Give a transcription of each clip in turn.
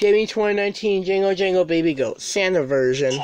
Gemmy 2019 Jingle Jangle Baby Goat Santa version.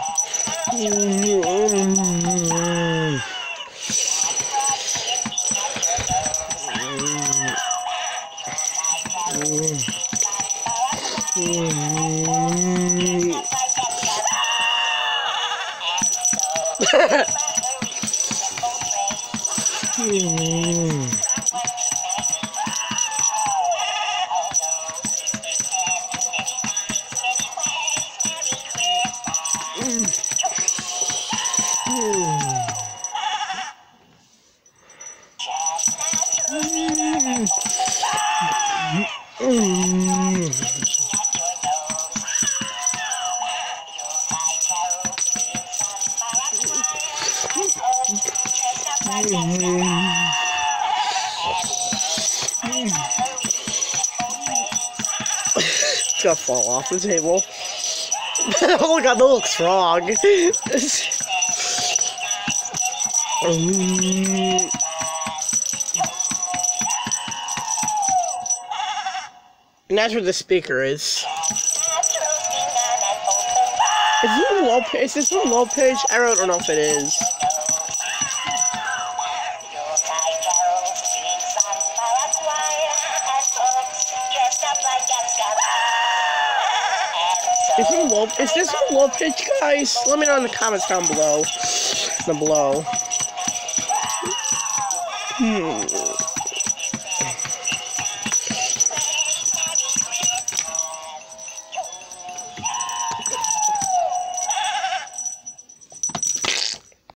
It's gonna fall off the table. oh my god, that looks wrong. And that's where the speaker is. Is this a? Is this low pitch? I don't know if it is. Is this low? Is this a low pitch, guys? Let me know in the comments down below. Down below. Hmm.